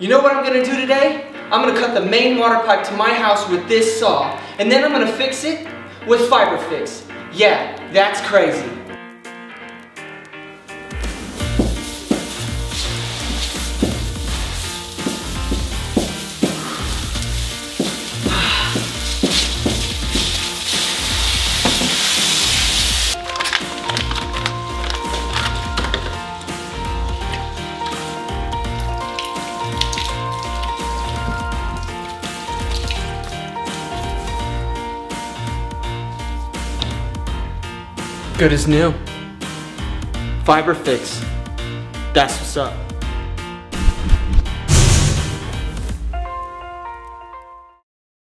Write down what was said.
You know what I'm gonna do today? I'm gonna cut the main water pipe to my house with this saw, and then I'm gonna fix it with FiberFix. Yeah, that's crazy. Good as new. FiberFix. That's what's up.